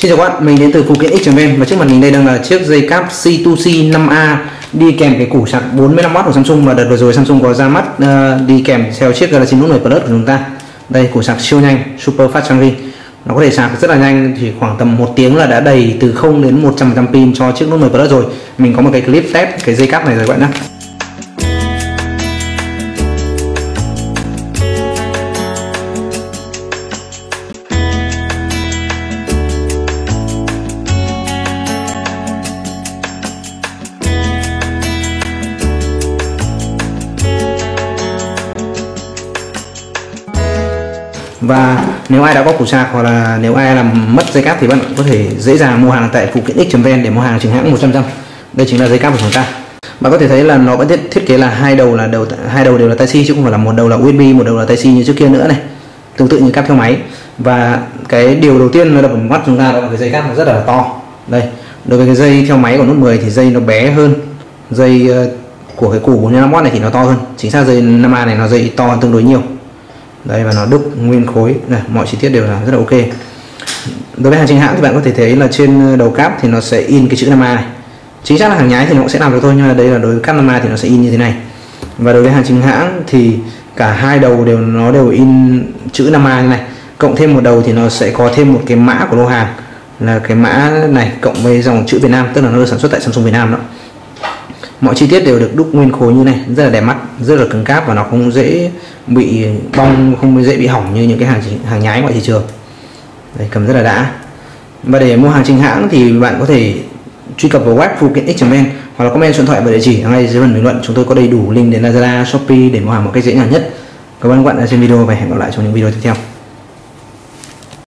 Xin chào các bạn, mình đến từ phụ kiện X.vn và trước mặt mình đây đang là chiếc dây cáp C2C 5A đi kèm cái củ sạc 45W của Samsung và đợt vừa rồi Samsung có ra mắt uh, đi kèm theo chiếc Galaxy Note 10 Plus của chúng ta. Đây củ sạc siêu nhanh, super fast charging. Nó có thể sạc rất là nhanh chỉ khoảng tầm một tiếng là đã đầy từ 0 đến 100% pin cho chiếc Note 10 Plus rồi. Mình có một cái clip test cái dây cáp này rồi các bạn nhé. Và nếu ai đã có củ sạc hoặc là nếu ai làm mất dây cáp thì bạn có thể dễ dàng mua hàng tại phụ kiện x.vn để mua hàng chính hãng 100 trăm đây chính là dây cáp của chúng ta. Bạn có thể thấy là nó vẫn thiết, thiết kế là hai đầu là đầu hai đầu đều là tai C chứ không phải là một đầu là USB một đầu là tai C như trước kia nữa này. Tương tự như cáp theo máy. Và cái điều đầu tiên nó đập vào mắt chúng ta đó là cái dây cáp nó rất là to. Đây đối với cái dây theo máy của nút 10 thì dây nó bé hơn. Dây ờ, của cái củ 45W này thì nó to hơn. Chính xác dây 5A này nó dây to tương đối nhiều đây và nó đúc nguyên khối. Này, mọi chi tiết đều là rất là ok. Đối với hàng chính hãng thì bạn có thể thấy là trên ờ, đầu cáp thì nó sẽ in cái chữ nam a này. Chính xác là hàng nhái thì nó cũng sẽ làm được thôi, nhưng mà đây là đối với cáp nam a thì nó sẽ in như thế này. Và đối với hàng chính hãng thì cả hai đầu đều, nó đều in chữ nam a như này. Cộng thêm một đầu thì nó sẽ có thêm một cái mã của lô hàng, là cái mã này, cộng với dòng chữ Việt Nam, tức là nó được sản xuất tại Samsung Việt Nam đó mọi chi tiết đều được đúc nguyên khối như này rất là đẹp mắt rất là cứng cáp và nó không dễ bị bong không dễ bị hỏng như những cái hàng hàng nhái ngoài thị trường. Đây cầm rất là đã. Và để mua hàng chính hãng thì bạn có thể truy cập vào web phụ kiện x.vn hoặc là comment số điện thoại và địa chỉ ngay dưới phần bình luận. Chúng tôi có đầy đủ link đến Lazada, Shopee để mua hàng một cách dễ dàng nhất. Cảm ơn các bạn đã xem video và hẹn gặp lại trong những video tiếp theo.